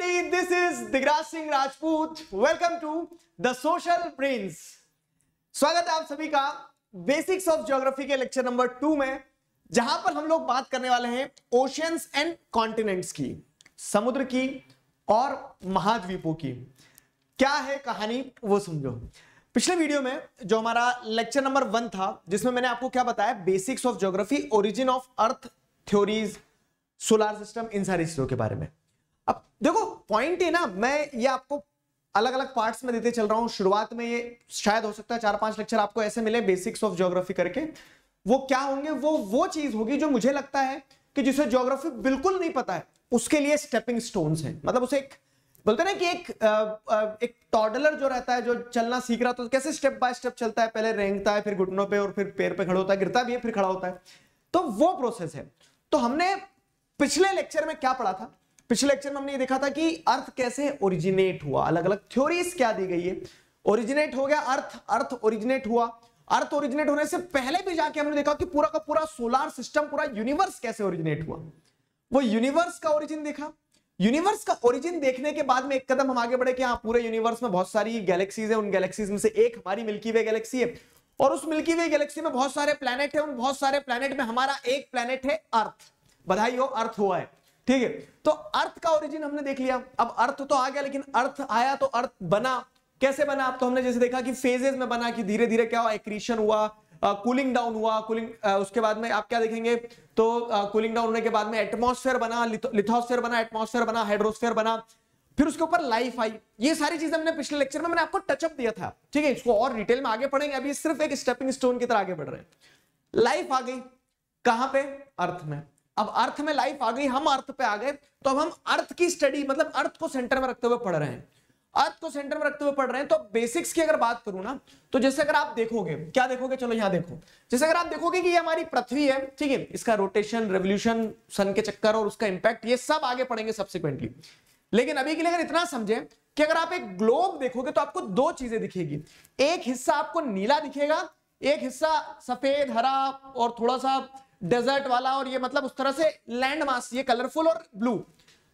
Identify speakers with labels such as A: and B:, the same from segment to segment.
A: everybody, this is Digraj Singh Rajput. Welcome to The Social Brains. स्वागत है आप सभी का बेसिक्स ऑफ़ ज्योग्राफी के लेक्चर नंबर टू में जहाँ पर हम लोग बात करने वाले हैं ओशियंस एंड कॉन्टिनेंट्स की समुद्र की और महाद्वीपों की क्या है कहानी वो समझो पिछले वीडियो में जो हमारा लेक्चर नंबर वन था जिसमें मैंने आपको क्या बताया basics of geography origin of earth theories solar system इन सारी चीज़ों के बारे में अब देखो पॉइंट है ना, मैं ये आपको अलग अलग पार्ट्स में देते चल रहा हूँ। शुरुआत में ये शायद हो सकता है चार पाँच लेक्चर आपको ऐसे मिले बेसिक्स ऑफ़ ज्योग्राफी करके। वो क्या होंगे? वो वो चीज़ होगी जो मुझे लगता है कि जिसे ज्योग्राफी बिल्कुल नहीं पता है, उसके लिए स्टेपिंग स्टोन्स हैं। मतलब उसे एक, बोलते ना कि एक एक टॉडलर जो रहता है, जो चलना सीख रहा तो कैसे स्टेप बाय स्टेप चलता है? पहले रेंगता है, फिर घुटनों पे और फिर पैर पे खड़ा होता है, गिरता भी है, फिर खड़ा होता है। तो वो प्रोसेस है। तो हमने पिछले लेक्चर में क्या पढ़ा था? पिछले लेक्चर में हमने ये देखा था कि अर्थ कैसे ओरिजिनेट हुआ अलग अलग थ्योरीज क्या दी गई है। ओरिजिनेट हो गया अर्थ अर्थ ओरिजिनेट हुआ। अर्थ ओरिजिनेट होने से पहले भी जाके हमने देखा कि पूरा का पूरा सोलार सिस्टम पूरा यूनिवर्स कैसे ओरिजिनेट हुआ। वो यूनिवर्स का ओरिजिन देखा। यूनिवर्स का ओरिजिन देखने के बाद में एक कदम हम आगे बढ़े कि हाँ पूरे यूनिवर्स में बहुत सारी गैलेक्सीज है, उन गैलेक्सीज में से एक हमारी मिल्की वे गैलेक्सी है। और उस मिल्की वे गैलेक्सी में बहुत सारे प्लैनेट है, उन बहुत सारे प्लैनेट में हमारा एक प्लैनेट है अर्थ बधाई हो अर्थ हुआ है। ठीक है? तो अर्थ का ओरिजिन हमने देख लिया। अब अर्थ तो आ गया, लेकिन अर्थ आया तो अर्थ बना। कैसे बना? अब तो हमने जैसे देखा कि फेजेस में बना कि धीरे धीरे क्या हुआ? एक्रीशन हुआ कूलिंग डाउन हुआ कूलिंग उसके बाद में आप क्या देखेंगे? तो कूलिंग डाउन होने के बाद में एटमॉस्फेयर बना लिथोस्फेयर बना एटमॉस्फेयर बना हाइड्रोस्फेयर बना। फिर उसके ऊपर लाइफ आई। ये सारी चीज़ें हमने पिछले लेक्चर में मैंने आपको टचअप दिया था। ठीक है? इसको और डिटेल में आगे पढ़ेंगे। अभी सिर्फ़ एक स्टेपिंग स्टोन की तरह आगे बढ़ रहे हैं। लाइफ आ गई। कहाँ पे? अर्थ में। अब अर्थ में लाइफ आ गई, हम अर्थ पे आ गए तो अब हम अर्थ की स्टडी मतलब अर्थ को सेंटर में रखते हुए पढ़ रहे हैं। अर्थ को सेंटर में रखते हुए पढ़ रहे हैं तो बेसिक्स की अगर बात करूँ ना तो जैसे अगर आप देखोगे, क्या देखोगे? चलो यहाँ देखो। जैसे अगर आप देखोगे कि ये हमारी पृथ्वी है, ठीक है, इसका रोटेशन रेवोल्यूशन सन के चक्कर और उसका इंपैक्ट ये सब आगे पढ़ेंगे सब्सिक्वेंटली लेकिन अभी के लिए अगर इतना समझे कि अगर आप एक ग्लोब देखोगे तो आपको दो चीज़ें दिखेगी। एक हिस्सा आपको नीला दिखेगा, एक हिस्सा सफ़ेद, हरा और थोड़ा सा डेजर्ट वाला और ये मतलब उस तरह से लैंड मास ये कलरफुल और ब्लू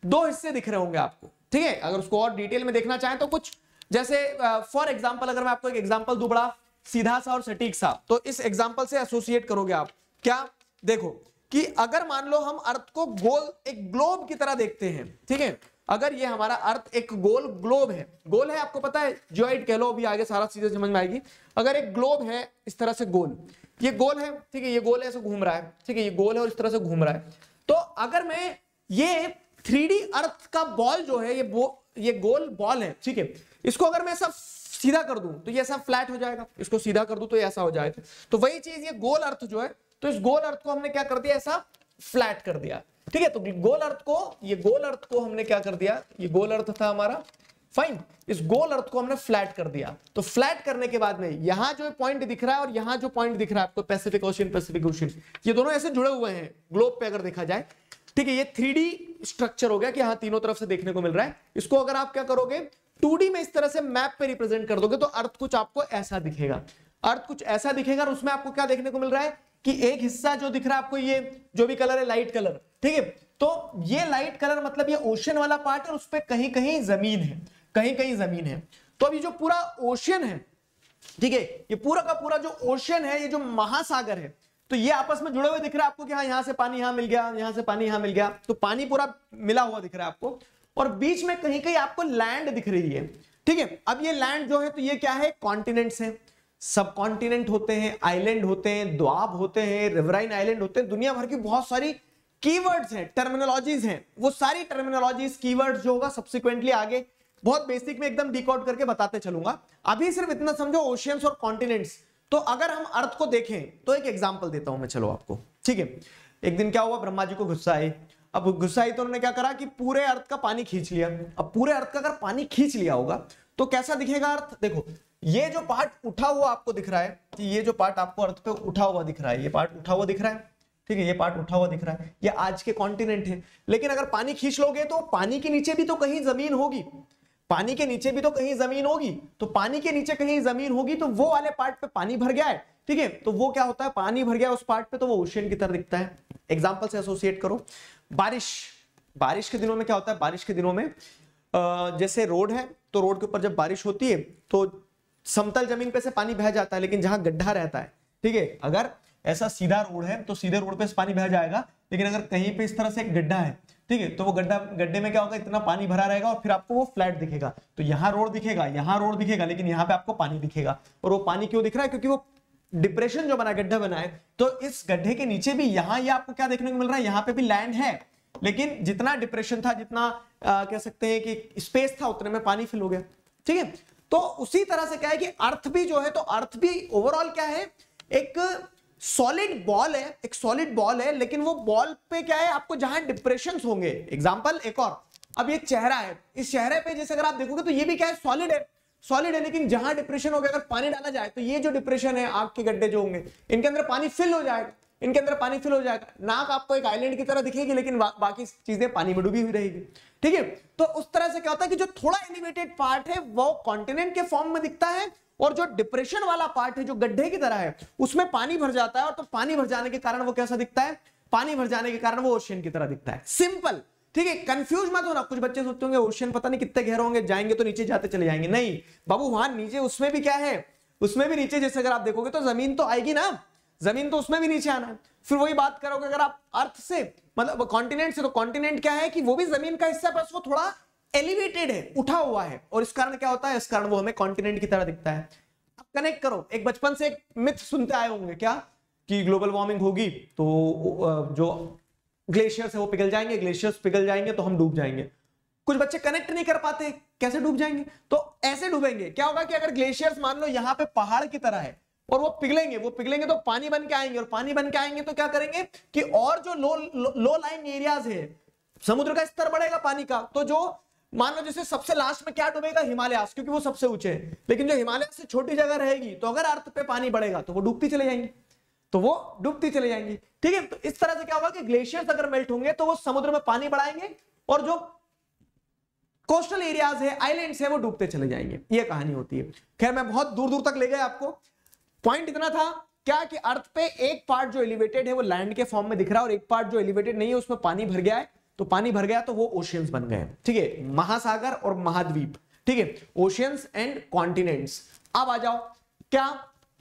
A: दो हिस्से दिख रहे होंगे आपको ठीक है? अगर उसको और डिटेल में देखना चाहें तो कुछ जैसे फॉर uh, एग्ज़ाम्पल अगर मैं आपको एक एग्ज़ाम्पल दू बड़ा सीधा सा और सटीक सा तो इस एग्ज़ाम्पल से एसोसिएट करोगे आप। क्या? देखो कि अगर मान लो हम अर्थ को गोल एक ग्लोब की तरह देखते हैं ठीक है? अगर ये हमारा अर्थ एक गोल ग्लोब है, गोल है आपको पता है जॉइड कह लो, अभी आगे सारा चीज़ें समझ में आएगी। अगर एक ग्लोब है, इस तरह से गोल, ये गोल है, ठीक है, ये गोल ऐसे घूम रहा है, ठीक है, ये गोल है और इस तरह से घूम रहा है। तो अगर मैं ये थ्री अर्थ का बॉल जो है, ये ये गोल बॉल है, ठीक है, इसको अगर मैं सब सीधा कर दूँ तो ये ऐसा फ्लैट हो जाएगा, इसको सीधा कर दूँ तो ऐसा हो जाएगा। तो वही चीज़, ये गोल अर्थ जो है तो इस गोल अर्थ को हमने क्या कर दिया, ऐसा फ्लैट कर दिया। ठीक है तो गोल अर्थ को, ये गोल अर्थ को हमने क्या कर दिया? ये गोल अर्थ था हमारा। फाइन इस गोल अर्थ को हमने फ्लैट कर दिया। तो फ्लैट करने के बाद में, यहाँ जो पॉइंट दिख रहा है और यहाँ जो पॉइंट दिख रहा है आपको पैसिफिक ओशन पैसिफिक ओशन ये दोनों ऐसे जुड़े हुए हैं ग्लोब पे अगर देखा जाए। ठीक है, ये थ्री स्ट्रक्चर हो गया कि हाँ तीनों तरफ़ से देखने को मिल रहा है। इसको अगर आप क्या करोगे टू में इस तरह से मैप पे रिप्रेजेंट कर दोगे तो अर्थ कुछ आपको ऐसा दिखेगा। अर्थ कुछ ऐसा दिखेगा और उसमें आपको क्या देखने को मिल रहा है कि एक हिस्सा जो दिख रहा है आपको, ये जो भी कलर है लाइट कलर ठीक है तो ये लाइट कलर मतलब ये ओशन वाला पार्ट है उस पर कहीं कहीं ज़मीन है कहीं कहीं ज़मीन है। तो अभी जो पूरा ओशियन है, ठीक है, ये पूरा का पूरा जो ओशियन है, ये जो महासागर है तो ये आपस में जुड़े हुए दिख रहा है आपको कि हाँ यहाँ से पानी यहाँ मिल गया, यहाँ से पानी यहाँ मिल गया तो पानी पूरा मिला हुआ दिख रहा है आपको। और बीच में कहीं कहीं आपको लैंड दिख रही है, ठीक है, अब ये लैंड जो है तो ये क्या है कॉन्टिनेंट्स है। सब कॉन्टिनेंट होते हैं आइलैंड होते हैं, द्वाब होते हैं रिवराइन आइलैंड होते हैं, दुनिया भर की बहुत सारी कीवर्ड्स हैं टर्मिनोलॉजीज हैं। वो सारी टर्मिनोलॉजीज कीवर्ड्स जो होगा सब्सिक्वेंटली आगे बहुत बेसिक में एकदम डिकोड करके बताते चलूँगा। अभी सिर्फ़ इतना समझो ओशियंस और कॉन्टिनेंट्स तो अगर हम अर्थ को देखें तो एक एग्ज़ाम्पल देता हूँ मैं, चलो आपको। ठीक है? एक दिन क्या हुआ? ब्रह्मा जी को गुस्सा आई। अब गुस्सा आई तो उन्होंने क्या करा कि पूरे अर्थ का पानी खींच लिया। अब पूरे अर्थ का अगर पानी खींच लिया होगा तो कैसा दिखेगा अर्थ देखो, ये जो पार्ट उठा हुआ आपको दिख रहा है ये जो पार्ट आपको अर्थ पे उठा हुआ दिख रहा है, ये पार्ट उठा हुआ दिख रहा है। ठीक है, ये पार्ट उठा हुआ दिख रहा है। ये आज के कॉन्टिनेंट है। लेकिन अगर पानी खींच लोगे तो पानी के नीचे भी तो कहीं ज़मीन होगी। पानी के नीचे भी तो कहीं ज़मीन होगी। तो पानी के नीचे कहीं ज़मीन होगी तो वो वाले पार्ट पे पानी भर गया है। ठीक है तो वो क्या होता है? पानी भर गया उस पार्ट पे तो वो ओशियन की तरह दिखता है। एग्ज़ाम्पल से एसोसिएट करो। बारिश। बारिश के दिनों में क्या होता है? बारिश के दिनों में जैसे रोड है तो रोड के ऊपर जब बारिश होती है तो समतल ज़मीन पे से पानी बह जाता है, लेकिन जहाँ गड्ढा रहता है, ठीक है, अगर ऐसा सीधा रोड है तो सीधे रोड पे पानी बह जाएगा लेकिन अगर कहीं पे इस तरह से एक गड्ढा है ठीक है तो वो गड्ढा गड्ढे में क्या होगा इतना पानी भरा रहेगा और फिर आपको वो फ्लैट दिखेगा। तो यहाँ रोड दिखेगा यहाँ रोड दिखेगा लेकिन यहाँ पे आपको पानी दिखेगा। और वो पानी क्यों दिख रहा है? क्योंकि वो डिप्रेशन जो बना गड्ढा बना है तो इस गड्ढे के नीचे भी यहाँ ये आपको क्या देखने को मिल रहा है? यहाँ पे भी लैंड है। लेकिन जितना डिप्रेशन था जितना आ, कह सकते हैं कि स्पेस था उतने में पानी फिल हो गया ठीक है? तो उसी तरह से क्या है कि अर्थ भी जो है तो अर्थ भी ओवरऑल क्या है एक सॉलिड बॉल है एक सॉलिड बॉल है लेकिन वो बॉल पे क्या है आपको जहाँ डिप्रेशन होंगे। एग्ज़ाम्पल एक और। अब ये चेहरा है। इस चेहरे पे जैसे अगर आप देखोगे तो ये भी क्या है सॉलिड है। सॉलिड है लेकिन जहाँ डिप्रेशन हो गया अगर पानी डाला जाए तो ये जो डिप्रेशन है आग के गड्ढे जो होंगे इनके अंदर पानी फिल हो जाएगा। इनके अंदर पानी फिल हो जाएगा। नाक आपको एक आइलैंड की तरह दिखेगी लेकिन बा, बाकी चीज़ें पानी में डूबी हुई रहेगी। ठीक है? तो उस तरह से क्या होता है कि जो थोड़ा एलिवेटेड पार्ट है वो कॉन्टिनेंट के फॉर्म में दिखता है और जो डिप्रेशन वाला पार्ट है, जो गड्ढे की तरह है, उसमें पानी भर जाता है और तो पानी भर जाने के कारण वो कैसा दिखता है? पानी भर जाने के कारण वो ओशियन की तरह दिखता है। सिंपल ठीक है कंफ्यूज मत होना। कुछ बच्चे सोचते होंगे ओशियन पता नहीं कितने गहरे होंगे, जाएँगे तो नीचे जाते चले जाएँगे। नहीं। बाबू, वहाँ नीचे, उसमें भी क्या है? उसमें भी नीचे, जैसे अगर आप देखोगे तो ज़मीन तो आएगी ना। ज़मीन तो उसमें भी नीचे आना है। फिर वही बात करोगे, अगर आप अर्थ से मतलब कॉन्टिनेंट से तो कॉन्टिनेंट क्या है कि वो भी ज़मीन का हिस्सा बस वो थोड़ा एलिवेटेड है उठा हुआ है। और इस कारण क्या होता है? इस कारण वो हमें कॉन्टिनेंट की तरह दिखता है। अब कनेक्ट करो। एक बचपन से एक मिथ सुनते आए होंगे क्या? कि ग्लोबल वार्मिंग होगी तो जो ग्लेशियर्स है वो पिघल जाएँगे ग्लेशियर्स पिघल जाएँगे तो हम डूब जाएँगे। कुछ बच्चे कनेक्ट नहीं कर पाते कैसे डूब जाएँगे? तो ऐसे डूबेंगे। क्या होगा कि अगर ग्लेशियर्स मान लो यहाँ पे पहाड़ की तरह है और वो पिघलेंगे वो पिघलेंगे तो पानी बन के आएँगे और पानी बन के आएँगे तो क्या करेंगे कि और जो लो लो, लो लाइन एरियाज़ है समुद्र का स्तर बढ़ेगा पानी का। तो जो मान लो जैसे सबसे लास्ट में क्या डूबेगा? हिमालय, क्योंकि वो सबसे ऊँचे है। लेकिन जो हिमालय से छोटी जगह रहेगी तो अगर अर्थ पे पानी बढ़ेगा तो वो डूबती चले जाएँगी। तो वो डूबती चले जाएँगी। ठीक है? तो इस तरह से क्या होगा कि ग्लेशियर्स अगर मेल्ट होंगे तो वो समुद्र में पानी बढ़ाएँगे और जो कोस्टल एरियाज़ है आइलैंड्स है, वो डूबते चले जाएँगे। ये कहानी होती है। खैर, मैं बहुत दूर दूर तक ले गया आपको। पॉइंट इतना था क्या कि अर्थ पे एक पार्ट जो एलिवेटेड है, वो लैंड के फॉर्म में दिख रहा है, और एक पार्ट जो एलिवेटेड नहीं है, उसमें पानी भर गया है। तो पानी भर गया तो वो ओशियंस बन गए। ठीक है? महासागर और महाद्वीप। ठीक है? ओशियंस एंड कॉन्टिनेंट्स अब आ जाओ। क्या?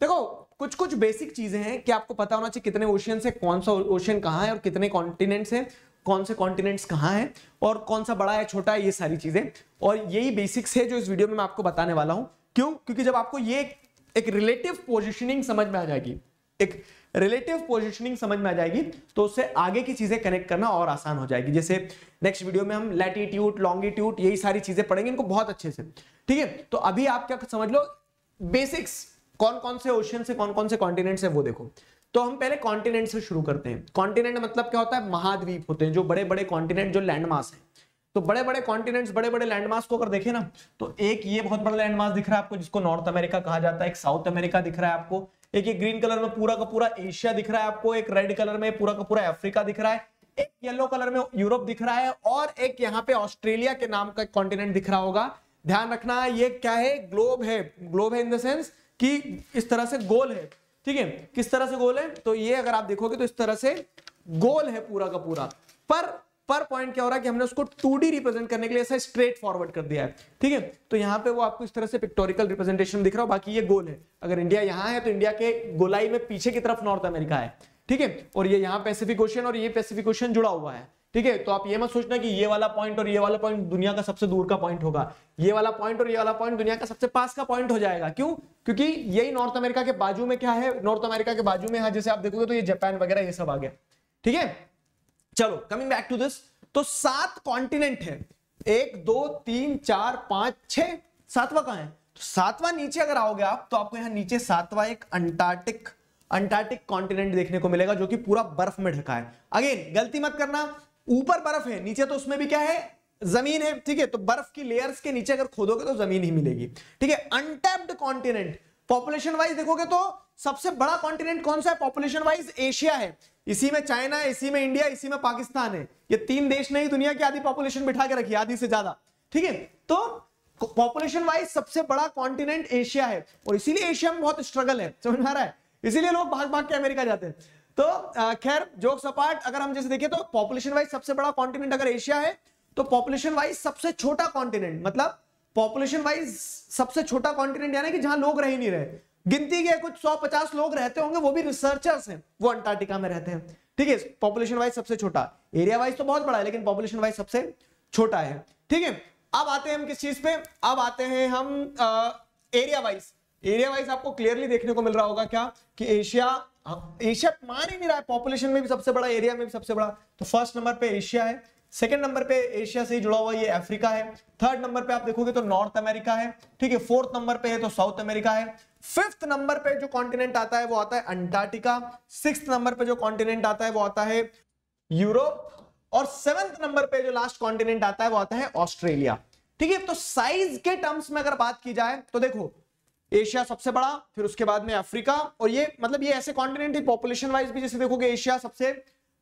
A: देखो कुछ कुछ बेसिक चीज़ें हैं कि आपको पता होना चाहिए कितने ओशियन है कौन सा ओशियन कहाँ है और कितने कॉन्टिनेंट्स हैं कौन से कॉन्टिनेंट्स कहाँ हैं और कौन सा बड़ा है, छोटा है, ये सारी चीज़ें। और यही बेसिक्स है जो इस वीडियो में मैं आपको बताने वाला हूँ। क्यों? क्योंकि जब आपको ये एक रिलेटिव पोजिशनिंग समझ में आ जाएगी एक रिलेटिव पोजिशनिंग समझ में आ जाएगी तो उससे आगे की चीज़ें कनेक्ट करना और आसान हो जाएगी। जैसे नेक्स्ट वीडियो में हम लैटिट्यूड लॉन्गिट्यूड यही सारी चीज़ें पढ़ेंगे, इनको बहुत अच्छे से। ठीक है? तो अभी आप क्या समझ लो बेसिक्स कौन कौन से ओशियन से कौन कौन से कॉन्टिनेंट है वो देखो। तो हम पहले कॉन्टिनेंट से शुरू करते हैं। कॉन्टिनेंट मतलब क्या होता है? महाद्वीप होते हैं, जो बड़े बड़े कॉन्टिनेंट जो लैंडमास है। तो बड़े बड़े कॉन्टिनेंट्स बड़े बड़े लैंडमार्क को अगर देखें ना तो एक ये बहुत बड़ा लैंडमार्क दिख रहा है आपको, जिसको नॉर्थ अमेरिका कहा जाता है, एक साउथ अमेरिका दिख रहा है आपको। एक ग्रीन कलर में पूरा का पूरा एशिया दिख रहा है आपको, एक रेड कलर में पूरा का पूरा अफ्रीका दिख रहा है, एक येलो कलर में यूरोप दिख रहा है, और एक यहाँ पे ऑस्ट्रेलिया के नाम का कॉन्टिनेंट दिख रहा होगा। ध्यान रखना, ये क्या है? ग्लोब है। ग्लोब है इन द सेंस कि इस तरह से गोल है। ठीक है? किस तरह से गोल है? तो ये अगर आप देखोगे तो इस तरह से गोल है पूरा का पूरा। पर पर पॉइंट क्या हो रहा है कि हमने उसको 2D रिप्रेजेंट करने के लिए ऐसा स्ट्रेट फॉरवर्ड कर दिया है। ठीक है? तो यहाँ पे वो आपको इस तरह से पिक्टोरिकल रिप्रेजेंटेशन दिख रहा हो, बाकी ये गोल है। अगर इंडिया यहाँ है तो इंडिया के गोलाई में पीछे की तरफ़ नॉर्थ अमेरिका है। ठीक है? और ये यहाँ पैसिफिक ओशन और ये पैसिफिक ओशन जुड़ा हुआ है। ठीक है? तो आप ये मत सोचना कि ये वाला पॉइंट और ये वाला पॉइंट दुनिया का सबसे दूर का पॉइंट होगा। ये वाला पॉइंट और ये वाला पॉइंट दुनिया का सबसे पास का पॉइंट हो जाएगा। क्यों? क्योंकि यही नॉर्थ अमेरिका के बाजू में क्या है? नॉर्थ अमेरिका के बाजू में जैसे आप देखोगे तो ये जापान वगैरह ये सब आ गया। ठीक है? चलो कमिंग बैक टू दिस तो सात कॉन्टिनेंट है। एक, दो, तीन, चार, पाँच छ सातवा कहाँ है? तो सातवां नीचे अगर आओगे आप तो आपको यहाँ नीचे सातवां एक अंटार्कटिक अंटार्कटिक कॉन्टिनेंट देखने को मिलेगा, जो कि पूरा बर्फ़ में ढका है। अगेन गलती मत करना, ऊपर बर्फ़ है, नीचे तो उसमें भी क्या है? ज़मीन है, ठीक है? तो बर्फ़ की लेयर्स के नीचे अगर खोदोगे तो ज़मीन ही मिलेगी। ठीक है? अनटैप्ड कॉन्टिनेंट पॉपुलेशन वाइज देखोगे तो सबसे बड़ा कॉन्टिनेंट कौन सा है? पॉपुलेशन वाइज एशिया है। इसी में चाइना है, इसी में इंडिया इसी में पाकिस्तान है। ये तीन देश नहीं दुनिया की आधी पॉपुलेशन बिठा के रखी, आधी से ज़्यादा। ठीक है? तो पॉपुलेशन वाइज सबसे बड़ा कॉन्टिनेंट एशिया है। और इसीलिए एशिया में बहुत स्ट्रगल है। समझ में आ रहा है? इसीलिए लोग भाग भाग के अमेरिका जाते हैं। तो खैर जोक सपाट अगर हम जैसे देखें तो पॉपुलेशन वाइज सबसे बड़ा कॉन्टिनेंट अगर एशिया है तो पॉपुलेशन वाइज सबसे छोटा कॉन्टिनेंट मतलब पॉपुलेशन वाइज सबसे छोटा कॉन्टिनेंट यानी कि जहाँ लोग रह नहीं रहे। गिनती के कुछ सौ पचास लोग रहते होंगे, वो भी रिसर्चर्स हैं, वो अंटार्कटिका में रहते हैं। ठीक है पॉपुलेशन वाइज सबसे छोटा एरिया वाइज तो बहुत बड़ा है, लेकिन पॉपुलेशन वाइज सबसे छोटा है। ठीक है, अब आते हैं हम किस चीज़ पे? अब आते हैं हम एरिया वाइज एरिया वाइज आपको क्लियरली देखने को मिल रहा होगा क्या? कि एशिया एशिया मान ही नहीं रहा है पॉपुलेशन में भी सबसे बड़ा एरिया में भी सबसे बड़ा। तो फ़र्स्ट नंबर पे एशिया है। सेकंड नंबर पे एशिया से ही जुड़ा हुआ ये अफ्रीका है। थर्ड नंबर पे आप देखोगे तो नॉर्थ अमेरिका है। ठीक है फोर्थ नंबर पे है तो साउथ अमेरिका है। फिफ्थ नंबर पे जो कॉन्टिनेंट आता है वो आता है अंटार्कटिका सिक्स नंबर पे जो कॉन्टिनेंट आता है वो आता है यूरोप और सेवेंथ नंबर पे जो लास्ट कॉन्टिनेंट आता है वो आता है ऑस्ट्रेलिया ठीक है तो साइज़ के टर्म्स में अगर बात की जाए तो देखो एशिया सबसे बड़ा, फिर उसके बाद में अफ्रीका और ये मतलब ये ऐसे कॉन्टिनेंट पॉपुलेशन वाइज भी जैसे देखोगे एशिया सबसे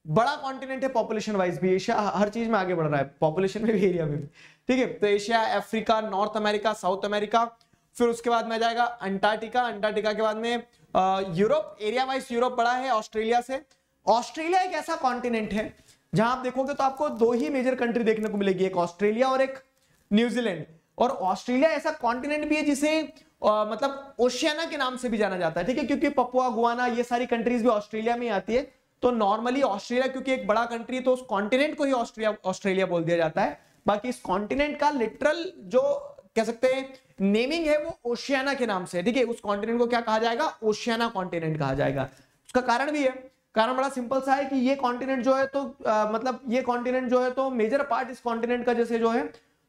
A: बड़ा कॉन्टिनेंट है पॉपुलेशन वाइज भी एशिया हर चीज़ में आगे बढ़ रहा है पॉपुलेशन में भी एरिया में भी। ठीक है तो Asia Africa North America South America फिर उसके बाद में जाएगा अंटार्कटिका अंटार्कटिका के बाद में यूरोप एरिया वाइज यूरोप बड़ा है ऑस्ट्रेलिया से। ऑस्ट्रेलिया एक ऐसा कॉन्टिनेंट है जहाँ आप देखोगे तो आपको दो ही मेजर कंट्री देखने को मिलेगी एक ऑस्ट्रेलिया और एक न्यूजीलैंड और ऑस्ट्रेलिया ऐसा कॉन्टिनेंट भी है जिसे आ, मतलब ओशियाना के नाम से भी जाना जाता है ठीक है? क्योंकि पपुआ गुआना ये सारी कंट्रीज़ भी ऑस्ट्रेलिया में आती है। तो नॉर्मली ऑस्ट्रेलिया क्योंकि एक बड़ा कंट्री है तो उस कॉन्टिनेंट को ही ऑस्ट्रेलिया ऑस्ट्रेलिया बोल दिया जाता है। बाकी इस कॉन्टिनेंट का लिटरल जो कह सकते हैं नेमिंग है वो ओशियाना के नाम से। ठीक है उस कॉन्टिनेंट को क्या कहा जाएगा? ओशियाना कॉन्टिनेंट कहा जाएगा। उसका कारण भी है। कारण बड़ा सिंपल सा है कि ये कॉन्टिनेंट जो है तो आ, मतलब ये कॉन्टिनेंट जो है तो मेजर पार्ट इस कॉन्टिनेंट का जैसे जो है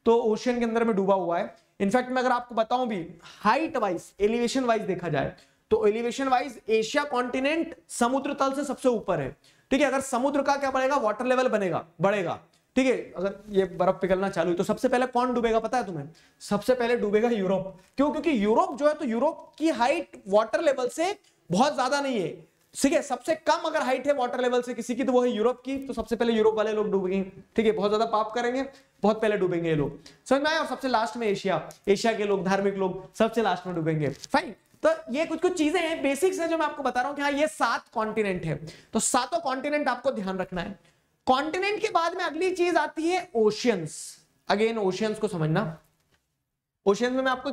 A: तो ओशियन के अंदर में डूबा हुआ है। इनफैक्ट मैं अगर आपको बताऊँ भी हाइट वाइज एलिवेशन वाइज देखा जाए तो एलिवेशन वाइज एशिया कॉन्टिनेंट समुद्र तल से सबसे ऊपर है। ठीक है, अगर समुद्र का क्या बढ़ेगा वाटर लेवल बनेगा, बढ़ेगा। ठीक है, अगर ये बर्फ़ पिघलना चालू है तो सबसे पहले कौन डूबेगा पता है तुम्हें? सबसे पहले डूबेगा यूरोप। क्यों? क्योंकि यूरोप जो है तो यूरोप की हाइट वाटर लेवल से बहुत ज़्यादा नहीं है। ठीक है, सबसे कम अगर हाइट है वाटर लेवल से किसी की तो वो है यूरोप की। तो सबसे पहले यूरोप वाले लोग डूबेंगे। ठीक है, बहुत ज़्यादा पाप करेंगे, बहुत पहले डूबेंगे ये लोग। समझ में आया? और सबसे लास्ट में एशिया एशिया के लोग, धार्मिक लोग, सबसे लास्ट में डूबेंगे। फाइन तो ये कुछ कुछ चीज़ें हैं बेसिक्स है जो मैं आपको बता रहा हूँ कि हाँ ये सात कॉन्टिनेंट है। तो सातों कॉन्टिनेंट आपको ध्यान रखना है। कॉन्टिनेंट के बाद में अगली चीज़ आती है ओशियंस अगेन ओशियंस को समझना। ओशियंस में मैं आपको,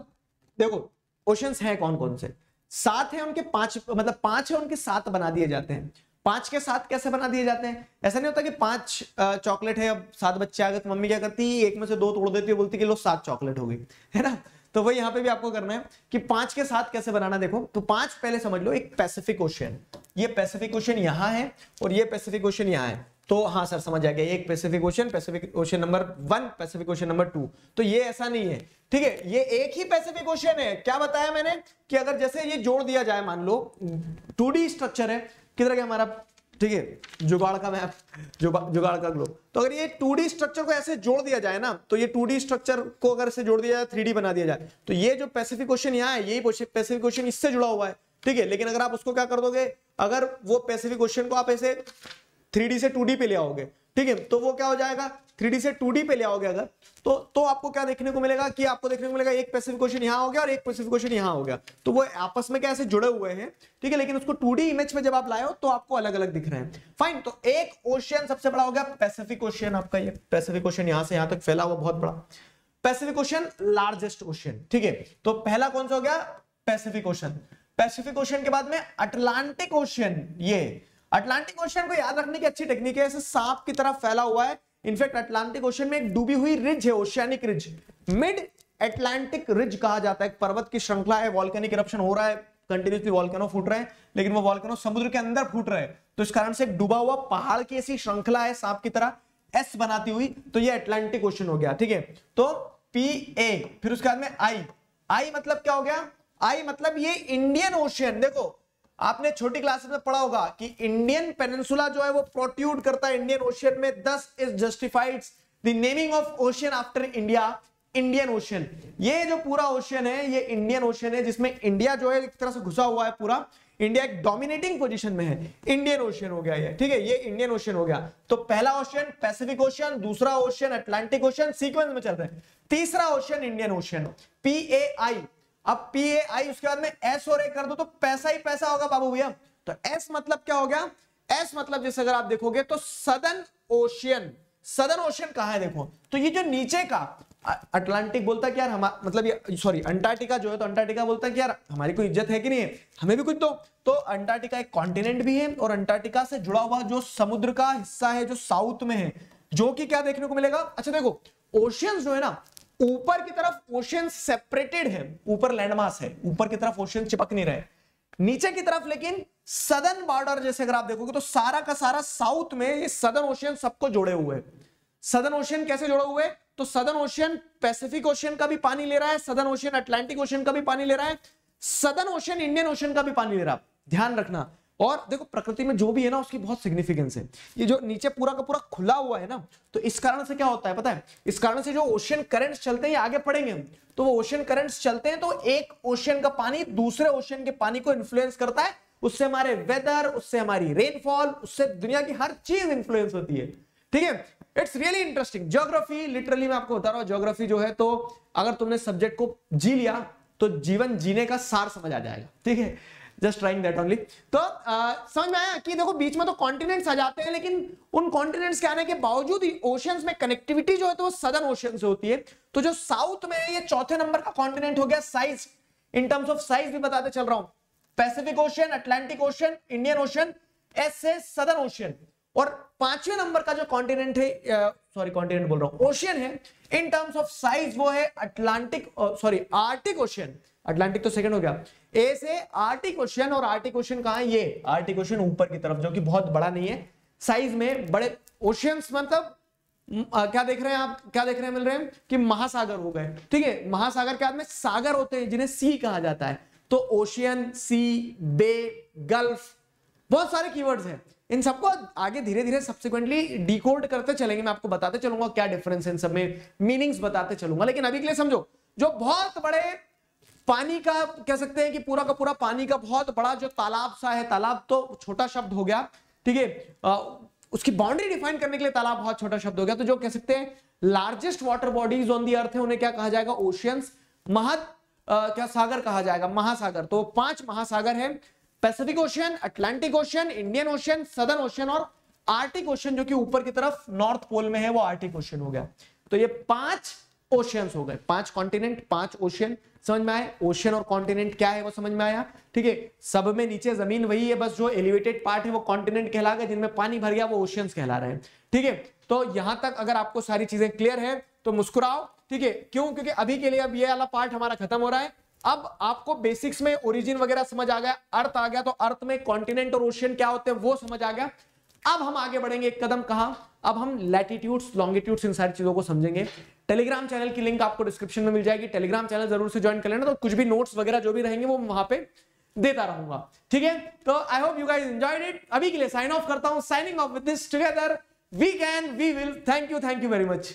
A: देखो ओशियंस हैं कौन कौन से? सात है उनके पाँच मतलब पाँच है उनके सात बना दिए जाते हैं। पाँच के साथ कैसे बना दिए जाते हैं? ऐसा नहीं होता कि पाँच चॉकलेट है, अब सात बच्चे आ गए तो मम्मी क्या करती है, एक में से दो तोड़ देती है, बोलती कि लो, सात चॉकलेट हो गई। है ना? तो वही यहाँ पे भी आपको करना है कि पाँच के साथ कैसे बनाना देखो तो पाँच पहले समझ लो, एक पैसिफिक ओशियन ये पैसिफिक ओशियन यहाँ है और ये पैसिफिक ओशियन यहाँ है। तो हाँ सर, समझ आ गया एक Pacific Ocean Pacific Ocean number one Pacific Ocean number two तो ये ऐसा नहीं है, ठीक है, ये एक ही पैसिफिक ओशन है। क्या बताया मैंने कि अगर जैसे ये जोड़ दिया जाए, मान लो टू स्ट्रक्चर है, किधर गया हमारा ठीक है, जुगाड़ का मैप जुगाड़ का ग्लोब। तो अगर ये टू स्ट्रक्चर को ऐसे जोड़ दिया जाए ना तो ये टू स्ट्रक्चर को अगर ऐसे जोड़ दिया जाए थ्री बना दिया जाए तो ये जो पैसिफिक क्वेश्चन यहाँ है, यही पैसिफिक क्वेश्चन इससे जुड़ा हुआ है, ठीक है? लेकिन अगर आप उसको क्या कर दोगे, अगर वो पैसिफिक क्वेश्चन को आप ऐसे थ्री से टू पे ले आओगे, ठीक है? तो वो क्या हो जाएगा? थ्री से टू पे ले आओगे अगर तो तो आपको क्या देखने को मिलेगा कि आपको देखने को मिलेगा एक पैसिफिक क्वेश्चन यहाँ हो गया और एक पैसिफिक क्वेश्चन यहाँ हो गया। तो वो आपस में कैसे जुड़े हुए हैं, ठीक है? लेकिन उसको टू इमेज में जब आप लाए हो तो आपको अलग अलग दिख रहे हैं। फाइन तो एक ओशियन सबसे बड़ा हो गया पैसिफिक ओशियन आपका ये पैसिफिक ओशियन यहाँ से यहाँ तक फैला हुआ बहुत बड़ा। पैसिफिक ओशियन लार्जेस्ट ओशियन ठीक है? तो पहला कौन सा हो गया? पैसिफिक ओशन पैसिफिक ओशन के बाद में अटलांटिक ओशियन ये अटलांटिक ओशन को याद रखने की अच्छी टेक्निक है। ऐसे सांप की तरह फैला हुआ है। इनफैक्ट अटलांटिक ओशन में एक डूबी हुई रिज है oceanic ridge mid Atlantic ridge कहा जाता है। पर्वत की श्रृंखला है वॉल्केनिक इरप्शन हो रहा है। कंटिन्यूसली वॉल्केनो फूट रहे हैं, लेकिन वो वॉल्केनो समुद्र के अंदर फूट रहे हैं। तो इस कारण से एक डूबा हुआ पहाड़ की ऐसी श्रृंखला है, सांप की तरह एस बनाती हुई। तो ये अटलांटिक ओशन हो गया, ठीक है? तो पी ए फिर उसके बाद में आई आई मतलब क्या हो गया? आई मतलब ये इंडियन ओशियन देखो। आपने छोटी क्लासेस में पढ़ा होगा कि इंडियन पेनिनसुला जो है वो प्रोट्यूड करता है इंडियन ओशियन में this is justified the naming of ocean after India Indian Ocean ये जो पूरा ओशियन है, ये इंडियन ओशियन है, जिसमें इंडिया जो है एक तरह से घुसा हुआ है पूरा। इंडिया एक डोमिनेटिंग पोजीशन में है। इंडियन ओशियन हो गया ये, ठीक है? ये इंडियन ओशियन हो गया। तो पहला ओशियन पैसिफिक ओशियन दूसरा ओशियन अटलांटिक ओशियन सीक्वेंस में चल रहे हैं। तीसरा ocean Indian Ocean P A I अब पी ए आई उसके बाद में एस और ए कर दो तो पैसा ही पैसा होगा बाबू भैया। तो एस मतलब क्या हो गया? एस मतलब जैसे अगर आप देखोगे तो सदर्न ओशियन सदर्न ओशन कहा है देखो? तो ये जो नीचे का अटलांटिक बोलता है कि यार हम मतलब सॉरी अंटार्कटिका जो है तो अंटार्कटिका बोलता है कि यार हमारी कोई इज़्ज़त है कि नहीं है? हमें भी कुछ तो तो अंटार्कटिका एक कॉन्टिनेंट भी है और अंटार्कटिका से जुड़ा हुआ जो समुद्र का हिस्सा है, जो साउथ में है, जो कि क्या देखने को मिलेगा? अच्छा देखो ओशियंस जो है ना ऊपर की तरफ़ ओशियन सेपरेटेड है, ऊपर लैंडमास है, ऊपर की तरफ़ ओशन चिपक नहीं रहे। नीचे की तरफ़ लेकिन सदर्न बॉर्डर जैसे अगर आप देखोगे तो सारा का सारा साउथ में ये सदर्न ओशियन सबको जोड़े हुए सदर्न ओशियन कैसे जोड़े हुए तो सदर्न ओशियन पैसिफिक ओशियन का भी पानी ले रहा है सदर्न ओशियन अटलांटिक ओशियन का भी पानी ले रहा है सदर्न ओशियन इंडियन ओशियन का भी पानी ले रहा है। ध्यान रखना और देखो, प्रकृति में जो भी है ना, उसकी बहुत सिग्निफिकेंस है। ये जो नीचे पूरा का पूरा खुला हुआ है ना तो इस कारण से क्या होता है, पता है? इस कारण से जो ओशियन करंट्स चलते हैं आगे पढ़ेंगे तो वो ओशियन करंट्स चलते हैं तो एक ओशियन का पानी दूसरे ओशियन के पानी को इन्फ्लुएंस करता है। उससे हमारे वेदर उससे हमारी रेनफॉल उससे दुनिया की हर चीज़ इंफ्लुएंस होती है। ठीक है? It's really interesting geography literally मैं आपको बता रहा हूँ ज्योग्राफी जो है तो अगर तुमने सब्जेक्ट को जी लिया तो जीवन जीने का सार समझ आ जाएगा। ठीक है? जस्ट ट्राइंग दैट ओनली तो समझ में आया कि देखो बीच में तो कॉन्टिनेंट्स आ जाते हैं, लेकिन उन कॉन्टिनेंट्स के आने के बावजूद ओशियंस में कनेक्टिविटी जो है तो वो सदर्न ओशियन से होती है। तो जो साउथ में ये चौथे नंबर का कॉन्टिनेंट हो गया size in terms of size भी बताते चल रहा हूँ। Pacific Ocean Atlantic Ocean Indian Ocean S A Southern Ocean और पाँचवें नंबर का जो कॉन्टिनेंट है सॉरी कॉन्टिनेंट बोल रहा हूँ। ओशियन है। इन टर्म्स ऑफ़ साइज़ वो है Atlantic sorry Arctic Ocean Atlantic तो सेकंड हो गया। ए से आर्टिक ओशियन और आर्टिक ओशियन कहा है? ये आर्टिक ओशियन ऊपर की तरफ़, जो कि बहुत बड़ा नहीं है। साइज़ में बड़े ओशियंस मतलब क्या देख रहे हैं आप? क्या देख रहे हैं, मिल रहे हैं? कि महासागर हो गए। ठीक है, महासागर के बाद में? सागर होते हैं, जिन्हें सी कहा जाता है। तो ओशियन सी बे गल्फ बहुत सारे कीवर्ड्स हैं। इन सबको आगे धीरे धीरे सब्सिक्वेंटली डिकोड करते चलेंगे। मैं आपको बताते चलूँगा क्या डिफरेंस है इन सब में। मीनिंग्स बताते चलूँगा। लेकिन अभी के लिए समझो, जो बहुत बड़े पानी का कह सकते हैं कि पूरा का पूरा पानी का बहुत बड़ा जो तालाब सा है, तालाब तो छोटा शब्द हो गया, ठीक है? उसकी बाउंड्री डिफाइन करने के लिए तालाब बहुत छोटा शब्द हो गया। तो जो कह सकते हैं largest water bodies on the earth है, उन्हें क्या कहा जाएगा? ओशियंस महद क्या सागर कहा जाएगा? महासागर। तो पाँच महासागर है Pacific Ocean Atlantic Ocean Indian Ocean Southern Ocean और आर्टिक ओशियन जो कि ऊपर की तरफ़ नॉर्थ पोल में है, वो आर्टिक ओशियन हो गया। तो ये पाँच ओशियंस हो गए। पाँच कॉन्टिनेंट पाँच ओशियन समझ में आए ओशियन और कॉन्टिनेंट क्या है वो समझ में आया? ठीक है, सब में नीचे ज़मीन वही है, बस जो एलिवेटेड पार्ट है वो कॉन्टिनेंट कहला गया, जिनमें पानी भर गया, वो ओशियंस कहला रहे हैं। ठीक है तो यहाँ तक अगर आपको सारी चीज़ें क्लियर है तो मुस्कुराओ। ठीक है, क्यों? क्योंकि अभी के लिए अब ये वाला पार्ट हमारा खत्म हो रहा है। अब आपको बेसिक्स में ओरिजिन वगैरह समझ आ गया अर्थ आ गया तो अर्थ में कॉन्टिनेंट और ओशियन क्या होते हैं, वो समझ आ गया। अब हम आगे बढ़ेंगे एक कदम कहा? अब हम लैटिट्यूड्स लॉन्गिट्यूड्स इन सारी चीज़ों को समझेंगे। टेलीग्राम चैनल की लिंक आपको डिस्क्रिप्शन में मिल जाएगी। टेलीग्राम चैनल ज़रूर से ज्वाइन कर लेना। तो कुछ भी नोट्स वगैरह जो भी रहेंगे, वो वहाँ पे देता रहूँगा। ठीक है? तो I hope you guys enjoyed it अभी के लिए साइन ऑफ़ करता हूँ। Signing off with this together we can we will thank you thank you very much